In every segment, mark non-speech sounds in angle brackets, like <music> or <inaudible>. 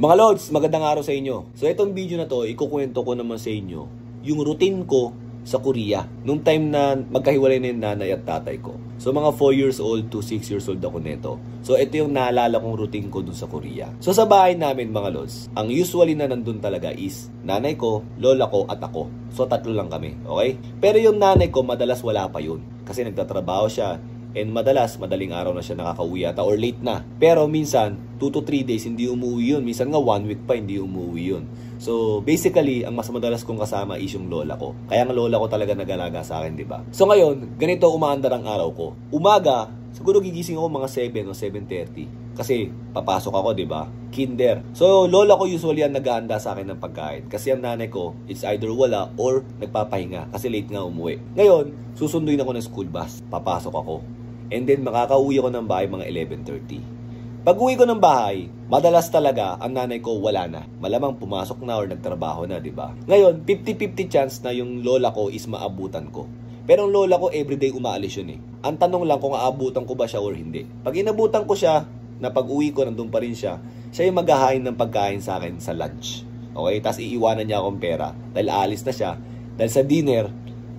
Mga Lods, magandang araw sa inyo. So itong video na to, ikukwento ko naman sa inyo yung routine ko sa Korea nung time na magkahiwalay na yung nanay at tatay ko. So mga 4 years old to 6 years old ako neto. So ito yung naalala kong routine ko dun sa Korea. So sa bahay namin mga Lods, ang usually na nandun talaga is nanay ko, lola ko at ako. So tatlo lang kami, okay? Pero yung nanay ko madalas wala pa yun kasi nagtatrabaho siya And madalas, madaling araw na siya nakakauwi ata or late na. Pero minsan, 2 to 3 days hindi umuwi yun. Minsan nga 1 week pa hindi umuwi yun. So basically, ang mas madalas kong kasama is yung lola ko. Kaya ang lola ko talaga nagalaga sa akin, di ba? So ngayon, ganito umaandar ang araw ko. Umaga, siguro gigising ako mga 7 o 7.30. Kasi papasok ako, di ba? Kinder. So, lola ko usually ang naghahanda sa akin ng pagkain. Kasi ang nanay ko, it's either wala or nagpapahinga. Kasi late nga umuwi. Ngayon, susunduin ako ng school bus. Papasok ako. And then makakauwi ako ng bahay mga 11.30. Pag uwi ko ng bahay, madalas talaga ang nanay ko wala na. Malamang pumasok na or nagtrabaho na, di ba? Ngayon, 50-50 chance na yung lola ko is maabutan ko. Pero ang lola ko everyday umaalis yun eh. Ang tanong lang kung aabutan ko ba siya or hindi. Pag inabutan ko siya, na pag uwi ko nandun pa rin siya, siya yung maghahain ng pagkain sa akin sa lunch. Okay? Tapos iiwanan niya akong pera dahil aalis na siya. Dahil sa dinner,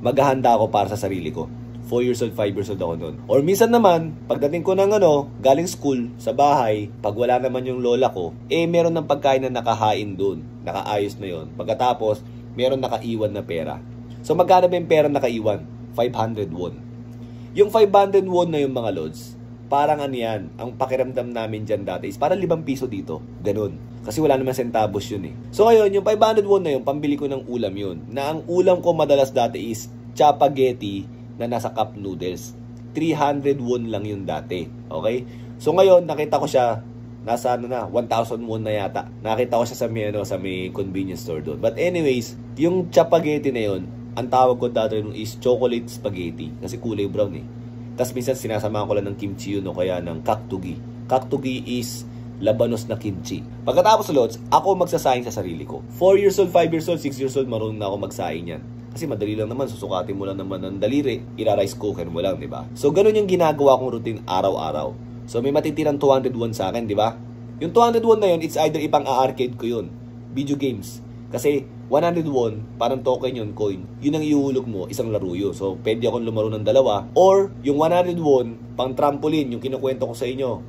maghahanda ako para sa sarili ko. 4 years old, 5 years old ako noon. Or minsan naman, pagdating ko ng ano, galing school, sa bahay, pag wala naman yung lola ko, eh meron ng pagkain na nakahain doon. Nakaayos na yon. Pagkatapos, meron nakaiwan na pera. So magkano ba yung pera nakaiwan? 500 won. Yung 500 won na yung mga lods, parang ano yan, ang pakiramdam namin dyan dati is parang 5 piso dito. Ganun. Kasi wala naman centavos yun eh. So ngayon, yung 500 won na yun, pambili ko ng ulam yun. Na ang ulam ko madalas dati is chapageti na nasa cup noodles. 300 won lang yun dati. Okay? So ngayon, nakita ko siya nasa ano na 1,000 won na yata. Nakita ko siya sa may ano, sa may convenience store doon. But anyways, yung chapageti na yun, ang tawag ko dati nung is chocolate spaghetti kasi kulay brown eh. Tapos minsan sinasamahan ko lang ng kimchi yun o kaya ng kaktugi. Kaktugi is labanos na kimchi. Pagkatapos lods, ako magsasaing sa sarili ko. 4 years old, 5 years old, 6 years old, marunong na ako magsaing yan. Kasi madali lang naman, susukatin mo lang naman ng daliri, ira-rice cooker mo lang, di ba? So, ganun yung ginagawa kong routine araw-araw. So, may matitirang 201 sa akin, di ba? Yung 201 na yun, it's either ibang arcade ko yun. Video games. Kasi, 101, parang token yun, coin. Yun ang iuhulog mo, isang laro yun. So, pwede akong lumaro ng dalawa. Or, yung 101, pang trampoline, yung kinukwento ko sa inyo.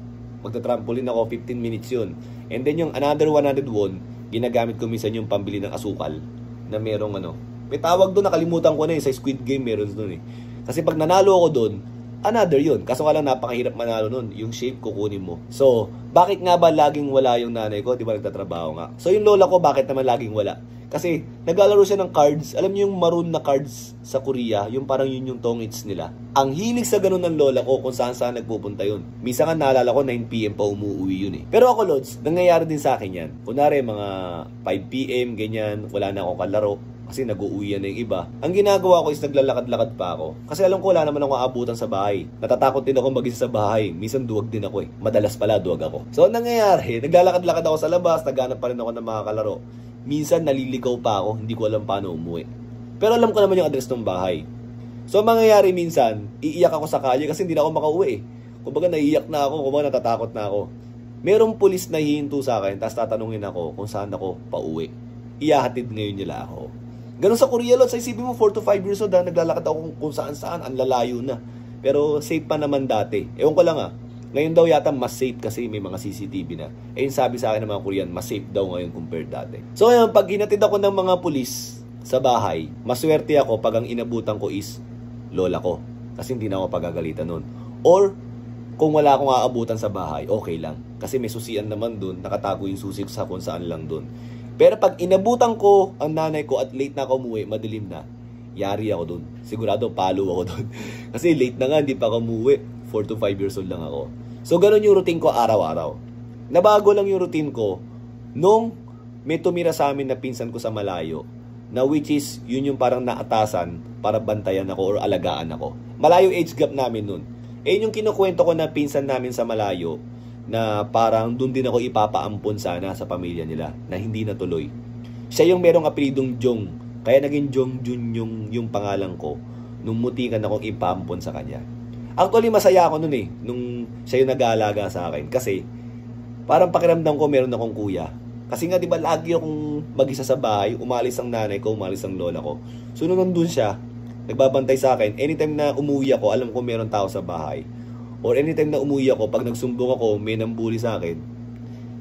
Magta-trampoline ako, 15 minutes yun. And then yung another 101, ginagamit ko minsan yung pambili ng asukal na merong ano, may tawag doon, nakalimutan ko na eh. Sa Squid Game meron doon eh. Kasi pag nanalo ako doon, another yun. Kaso nga lang napakahirap manalo nun. Yung shape kukunin mo. So, bakit nga ba laging wala yung nanay ko? Di ba nagtatrabaho nga? So, yung lola ko, bakit naman laging wala? Kasi, naglalaro siya ng cards. Alam niyo yung maroon na cards sa Korea? Yung parang yun yung tongits nila. Ang hilig sa ganun ng lola ko kung saan saan nagpupunta yun. Minsan nga naalala ko, 9pm pa umuwi yun eh. Pero ako, Lods, nangyayari din sa akin yan. Kunwari, mga 5pm, ganyan, wala na akong kalaro kasi nag-uuwi na yung iba. Ang ginagawa ko is naglalakad-lakad pa ako. Kasi alam ko wala naman akong aabutan sa bahay. Natatakot din ako maging sa bahay. Minsan duwag din ako eh. Madalas pala duwag ako. So, ang nangyayari, <laughs> naglalakad-lakad ako sa labas, naghanap pa rin ako ng mga kalaro. Minsan naliligaw pa ako, hindi ko alam paano umuwi. Pero alam ko naman yung address ng bahay. So, ang mangyayari minsan, iiyak ako sa kalye kasi hindi na ako makauwi eh. Kumbaga naiiyak na ako, kumbaga natatakot na ako. Merong pulis na hihinto sa akin, tapos tatanungin ako kung saan ako pauwi. Iyahatid ngayon nila ako. Ganun sa Korea lot, sa isipin mo 4 to 5 years old, ha, naglalakad ako kung saan saan, ang lalayo na. Pero safe pa naman dati. Ewan ko lang ah, ngayon daw yata mas safe kasi may mga CCTV na. Eh yung sabi sa akin ng mga Korean, mas safe daw ngayon compared dati. So ngayon, pag hinatid ako ng mga pulis sa bahay, maswerte ako pag ang inabutan ko is lola ko. Kasi hindi na ako pagagalitan nun. Or, kung wala akong aabutan sa bahay, okay lang. Kasi may susian naman dun, nakatago yung susi sa kung saan lang dun. Pero pag inabutan ko ang nanay ko at late na ako umuwi, madilim na, yari ako dun. Sigurado palo ako dun. <laughs> Kasi late na nga, hindi pa ako umuwi. 4 to 5 years old lang ako. So, ganun yung routine ko araw-araw. Nabago lang yung routine ko nung may tumira sa amin na pinsan ko sa malayo na which is yun yung parang naatasan para bantayan ako or alagaan ako. Malayo age gap namin nun. Eh yung kinukwento ko na pinsan namin sa malayo na parang doon din ako ipapaampon sana sa pamilya nila na hindi natuloy. Siya yung merong apelidong Jong. Kaya naging Jong Jun yung, yung pangalan ko nung mutikan akong ipaampon sa kanya. Actually, masaya ako nun eh, nung siya yung nag-aalaga sa akin. Kasi, parang pakiramdam ko meron akong kuya Kasi nga, di ba, lagi akong mag-isa sa bahay, umalis ang nanay ko, umalis ang lola ko. So, nung nandun siya, nagbabantay sa akin, anytime na umuwi ako, alam ko meron tao sa bahay. Or anytime na umuwi ako, pag nagsumbong ako, may nambuli sa akin,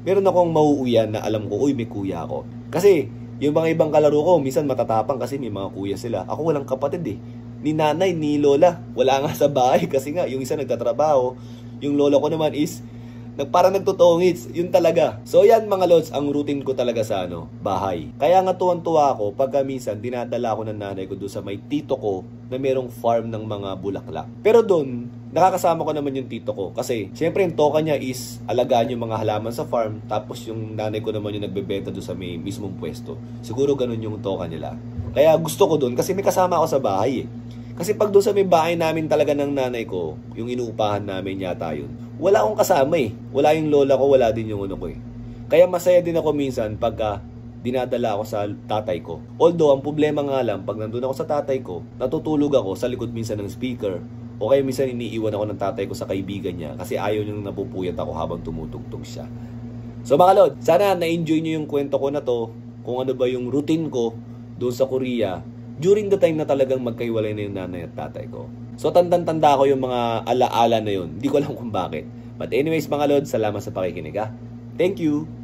meron akong mauuyan na alam ko, uy, may kuya ako. Kasi, yung mga ibang kalaro ko, minsan matatapang kasi may mga kuya sila. Ako walang kapatid eh. Ni nanay, ni lola, wala nga sa bahay <laughs> kasi nga, yung isa nagtatrabaho, yung lola ko naman is nag para nagtutungits, yun talaga. So yan mga lods, ang routine ko talaga sa ano, bahay. Kaya nga tuwan-tuwa ako pagka minsan dinadala ko ng nanay ko doon sa may tito ko na merong farm ng mga bulaklak. Pero doon, nakakasama ko naman yung tito ko. Kasi, syempre yung toka niya is alagaan yung mga halaman sa farm. Tapos yung nanay ko naman yung nagbebenta doon sa may mismong pwesto. Siguro ganun yung toka nila. Kaya gusto ko doon kasi may kasama ako sa bahay eh. Kasi pag doon sa may bahay namin talaga ng nanay ko, yung inuupahan namin yata yun, wala akong kasama eh. Wala yung lola ko, wala din yung ano ko eh. Kaya masaya din ako minsan pagka dinadala ako sa tatay ko. Although, ang problema nga lang, pag nandun ako sa tatay ko, natutulog ako sa likod minsan ng speaker. O kaya minsan iniiwan ako ng tatay ko sa kaibigan niya kasi ayaw niyang napupuyat ako habang tumutugtog siya. So mga lord, sana na-enjoy niyo yung kwento ko na to, kung ano ba yung routine ko doon sa Korea during the time na talagang magkaiwalay na yung nanay at tatay ko. So tandang-tanda ko yung mga alaala na yun. Hindi ko alam kung bakit. But anyways mga lord, salamat sa pakikinig ha. Thank you!